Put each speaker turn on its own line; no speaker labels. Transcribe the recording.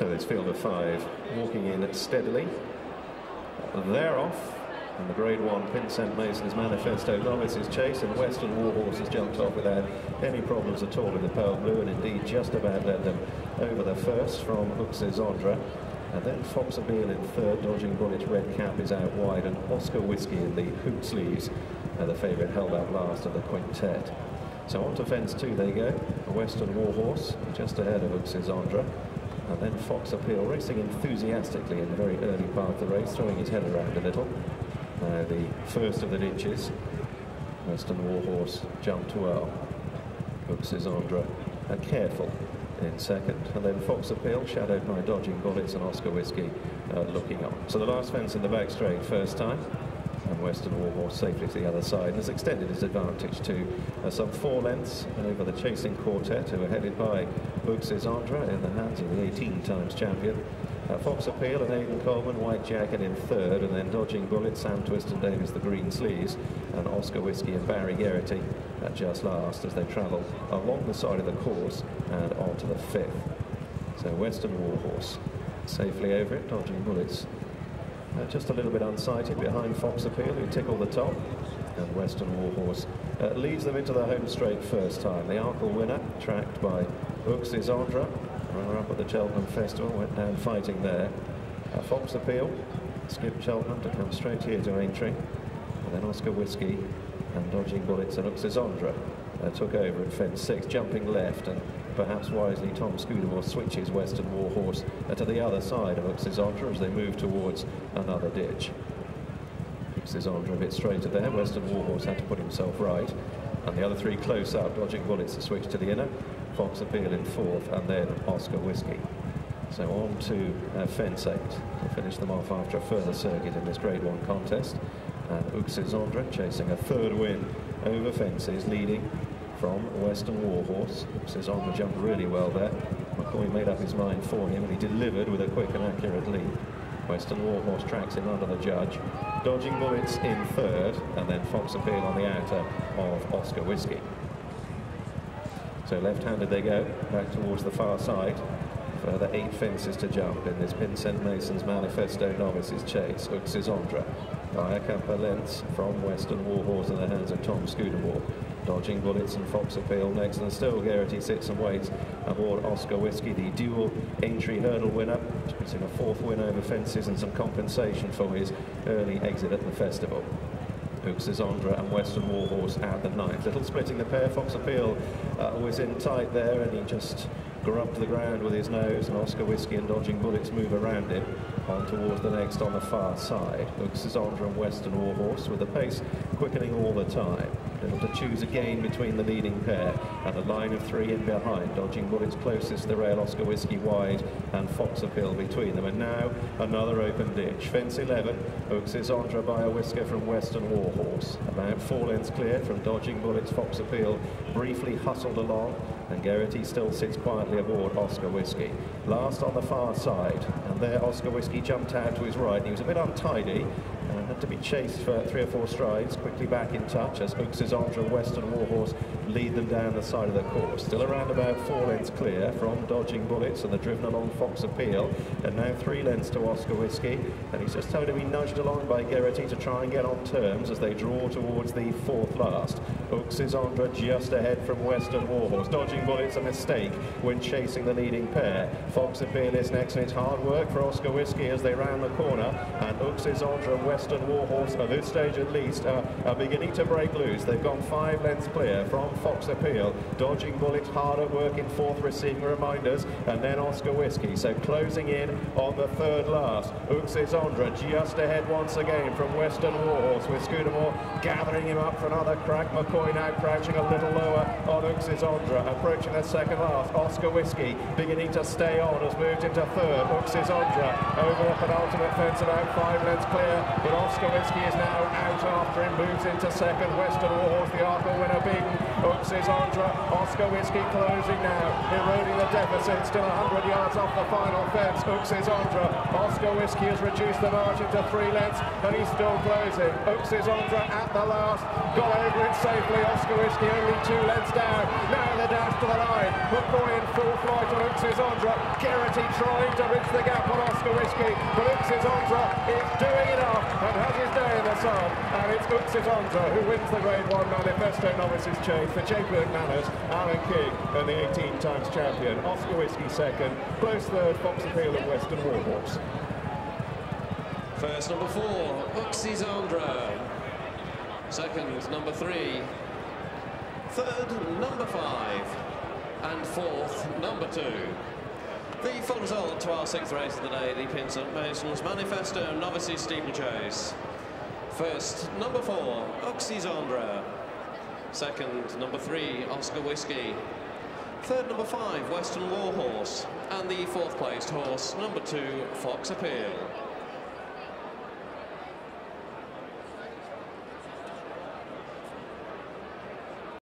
So this field of five walking in steadily. They're off. And the Grade 1 Pinsent Masons Manifesto Novices Chase and Western Warhorse has jumped off without any problems at all in the pale blue and indeed just about led them over the first from Uxizandre. And then Fox Appeal in third, Dodging Bullets red cap is out wide and Oscar Whiskey in the hoop sleeves, uh, the favourite held out last of the quintet. So on to fence two they go, a Western Warhorse just ahead of Uxizandre. And then Fox Appeal racing enthusiastically in the very early part of the race, throwing his head around a little. Now the first of the ditches. Western Warhorse jumped well. Uxizandre uh, careful in second. And then Fox Appeal, shadowed by Dodging Bullets and Oscar Whiskey uh, looking on. So the last fence in the back straight first time. Western Warhorse safely to the other side and has extended his advantage to uh, some four lengths over the chasing quartet who are headed by Uxizandre in the hands of the 18 times champion. Uh, Fox Appeal and Aidan Coleman, White Jacket in third, and then Dodging Bullet, Sam Twiston-Davies, the green sleeves, and Oscar Whiskey and Barry Geraghty at just last as they travel along the side of the course and on to the fifth. So Western Warhorse safely over it, Dodging Bullets uh, just a little bit unsighted behind Fox Appeal, who tickle the top. And Western Warhorse uh, leads them into the home straight first time. The Arkle winner, tracked by Uxizandre, runner-up at the Cheltenham Festival, went down fighting there. Uh, Fox Appeal skipped Cheltenham to come straight here to Aintree. And then Oscar Whiskey and Dodging Bullets and Uxizandre uh, took over at fence six, jumping left and perhaps wisely Tom Scudamore switches Western Warhorse to the other side of Uxizandre as they move towards another ditch. Uxizandre a bit straighter there, Western Warhorse had to put himself right and the other three close up, Dodging Bullets to switch to the inner, Fox Appeal in fourth, and then Oscar Whiskey. So on to uh, fence eight to finish them off after a further circuit in this Grade 1 contest. And Uxizandre chasing a third win over fences, leading from Western Warhorse. Uxizandre oh, jumped really well there. McCoy made up his mind for him, and he delivered with a quick and accurate lead. Western Warhorse tracks him under the judge. Dodging Bullets in third, and then Fox Appeal on the outer of Oscar Whiskey. So left-handed they go, back towards the far side. Further eight fences to jump in this Pinsent Masons Manifesto Novices Chase. Uxizandre by a couple of lengths from Western Warhorse in the hands of Tom Scudamore. Dodging Bullets and Fox Appeal next, and still Geraghty sits and waits aboard Oscar Whiskey, the dual Aintree hurdle winner, expecting a fourth win over fences and some compensation for his early exit at the festival. Uxizandre and Western Warhorse out the ninth. Little splitting the pair. Fox Appeal uh, was in tight there and he just grubbed the ground with his nose and Oscar Whiskey and Dodging Bullets move around him on towards the next on the far side. Uxizandre and Western Warhorse with the pace quickening all the time able to choose again between the leading pair and a line of three in behind. Dodging Bullets closest the rail, Oscar Whiskey wide and Fox Appeal between them. And now another open ditch. Fence 11, Uxizandre by a whisker from Western Warhorse. About four lengths clear from Dodging Bullets, Fox Appeal briefly hustled along and Geraghty still sits quietly aboard Oscar Whiskey. Last on the far side, and there Oscar Whiskey jumped out to his right. and He was a bit untidy, and had to be chased for three or four strides, quickly back in touch as Uxizandre and Western Warhorse lead them down the side of the course. Still around about four lengths clear from Dodging Bullets and the driven along Fox Appeal, and now three lengths to Oscar Whiskey, and he's just having to be nudged along by Geraghty to try and get on terms as they draw towards the fourth last. Uxizandre just ahead from Western Warhorse. Dodging Bullets a mistake when chasing the leading pair. Fox Appeal is next, and it's hard work for Oscar Whiskey as they round the corner, and Uxizandre and Western Warhorse, at this stage at least, uh, are beginning to break loose. They've gone five lengths clear from Fox Appeal. Dodging Bullets hard at work in fourth, receiving reminders, and then Oscar Whiskey. So closing in on the third last. Uxizandre just ahead once again from Western Warhorse with Scudamore gathering him up for another crack. McCoy now crouching a little lower on Uxizandre, approaching the second last. Oscar Whiskey beginning to stay on, has moved into third. Uxizandre over the penultimate fence about five lengths clear, but Whiskey is now out after him, moves into second. Western Warhorse, the Arkle winner, beaten Uxizandre, Oscar Whiskey closing now, eroding the deficit, still 100 yards off the final fence. Uxizandre, Oscar Whiskey has reduced the margin to three lengths, and he's still closing. Uxizandre at the last, got over it safely. Whiskey only two lengths down. Now the dash to the line. McCoy in full flight on Uxizandre. Geraghty trying to reach the gap on Whiskey, but Uxizandre is doing enough and has his day in the sun. And it's Uxizandre who wins the Grade 1 Manifesto Novices Chase for JP McManus, Alan King, and the 18 times champion. Oscar Whiskey second, close third, Fox Appeal and Western Warhorse.
First, number four, Uxis Second, number three. Third, number five. And fourth, number two. The full result to our sixth race of the day, the Pinsent Masons Manifesto Novices Steeplechase. First, number four, Uxizandre. Second, number three, Oscar Whiskey. Third, number five, Western Warhorse. And the fourth placed horse, number two, Fox Appeal.